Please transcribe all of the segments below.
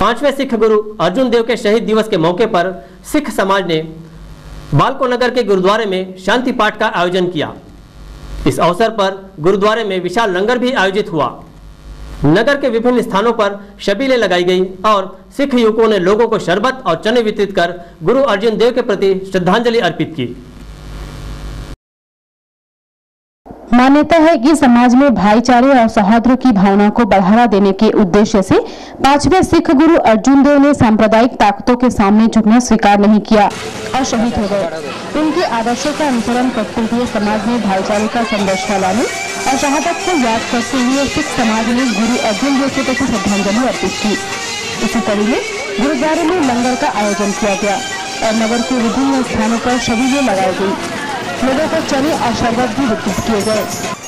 पाँचवें सिख गुरु अर्जुन देव के शहीद दिवस के मौके पर सिख समाज ने बालको नगर के गुरुद्वारे में शांति पाठ का आयोजन किया। इस अवसर पर गुरुद्वारे में विशाल लंगर भी आयोजित हुआ। नगर के विभिन्न स्थानों पर शबीलें लगाई गई और सिख युवकों ने लोगों को शरबत और चने वितरित कर गुरु अर्जुन देव के प्रति श्रद्धांजलि अर्पित की। मान्यता है कि समाज में भाईचारे और सौहार्द की भावना को बढ़ावा देने के उद्देश्य से पाँचवें सिख गुरु अर्जुन देव ने सांप्रदायिक ताकतों के सामने झुकना स्वीकार नहीं किया और शहीद हो गए। उनके आदर्शों का अनुसरण करते हुए समाज में भाईचारे का संदेश फैलाने और शहादत को याद करते हुए सिख समाज ने गुरु अर्जुन देव के प्रति श्रद्धांजलि अर्पित की। इसी कड़ी में गुरुद्वारे में लंगर का आयोजन किया गया और नगर के विभिन्न स्थानों पर शबीलें लगाई गई। लोगों को चने और शरबत भी वितरित किए गए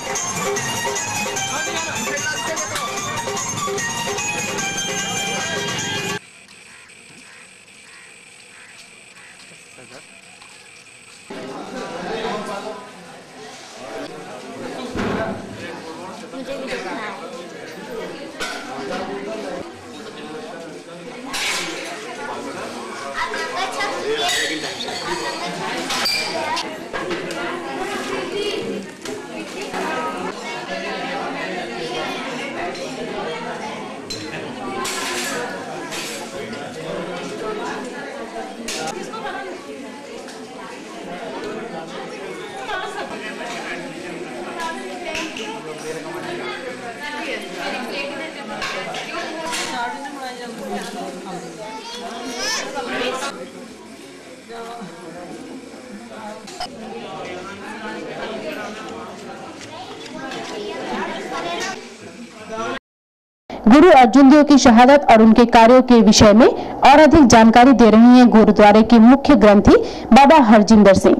गुरु अर्जुन देव की शहादत और उनके कार्यों के विषय में और अधिक जानकारी दे रही हैं गुरुद्वारे के मुख्य ग्रंथी बाबा हरजिंदर सिंह।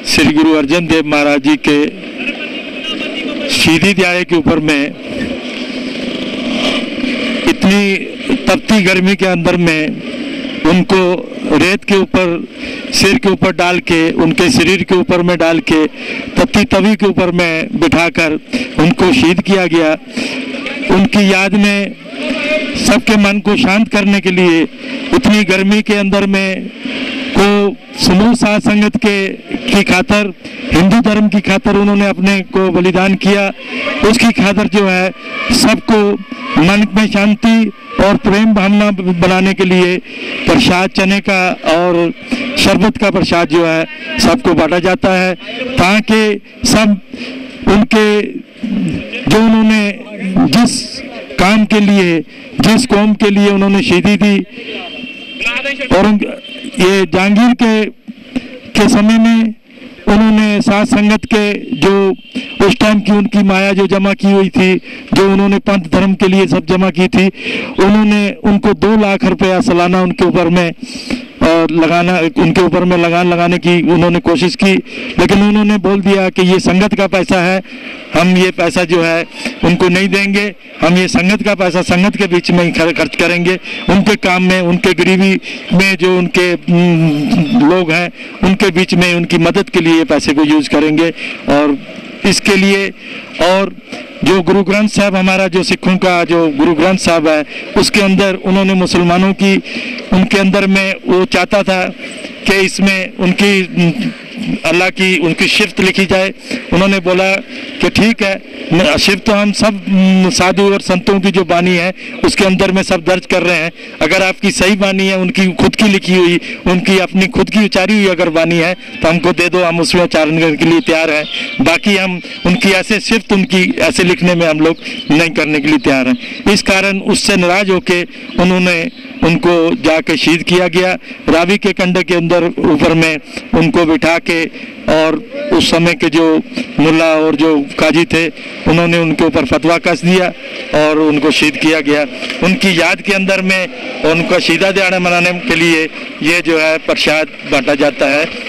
श्री गुरु अर्जन देव महाराज जी के सीधी न्याय के ऊपर में इतनी तपती गर्मी के अंदर में उनको रेत के ऊपर, सिर के ऊपर डाल के, उनके शरीर के ऊपर में डाल के, तपती तवी के ऊपर में बिठाकर उनको शहीद किया गया। उनकी याद में सबके मन को शांत करने के लिए उतनी गर्मी के अंदर में को समूह साथ संगत के, की खातर, हिंदू धर्म की खातर उन्होंने अपने को बलिदान किया। उसकी खातर जो है, सबको मन में शांति और प्रेम भावना बनाने के लिए प्रसाद, चने का और शरबत का प्रसाद जो है, सबको बांटा जाता है ताकि सब उनके, जो उन्होंने जिस काम के लिए, जिस कौम के लिए उन्होंने शहीदी दी और ये जहांगीर के के समय में उन्होंने सात संगत के जो उस टाइम की उनकी माया जो जमा की हुई थी, जो उन्होंने पंथ धर्म के लिए सब जमा की थी, उन्होंने उनको दो लाख रुपया सालाना उनके ऊपर में लगाना, उनके ऊपर में लगान लगाने की उन्होंने कोशिश की, लेकिन उन्होंने बोल दिया कि ये संगत का पैसा है, हम ये पैसा जो है, उनको नहीं देंगे, हम ये संगत का पैसा संगत के बीच में ही खर्च करेंगे, उनके काम में, उनके गरीबी में जो उनके लोग हैं, उनके बीच में उनकी मदद के लिए पैसे को यूज़ करेंगे, और इसके लिए, और जो गुरु ग्रंथ साहब हमारा जो सिखों का जो गुरु ग्रंथ साहब है, उसके अंदर उन्होंने मुसलमानों की, उनके अंदर में वो चाहता था कि इसमें उनकी, अल्लाह की उनकी शिफ्त लिखी जाए। उन्होंने बोला कि ठीक है शिव तो हम सब साधु और संतों की जो बानी है, उसके अंदर में सब दर्ज कर रहे हैं। अगर आपकी सही बानी है, उनकी खुद की लिखी हुई, उनकी अपनी खुद की उचारी हुई अगर बानी है तो हमको दे दो, हम उसमें उच्चारण करने के लिए तैयार हैं। बाकी हम, उनकी ऐसे शिफ्त, उनकी ऐसे लिखने में हम लोग नहीं करने के लिए तैयार हैं। इस कारण उससे नाराज़ होके उन्होंने उनको जाके शहीद किया गया। रावी के कंडे के अंदर, ऊपर में उनको बिठा के और उस समय के जो मुल्ला और जो काजी थे, उन्होंने उनके ऊपर फतवा कस दिया और उनको शहीद किया गया। उनकी याद के अंदर में उनका शहीदा दिहाड़ा मनाने के लिए ये जो है प्रसाद बांटा जाता है।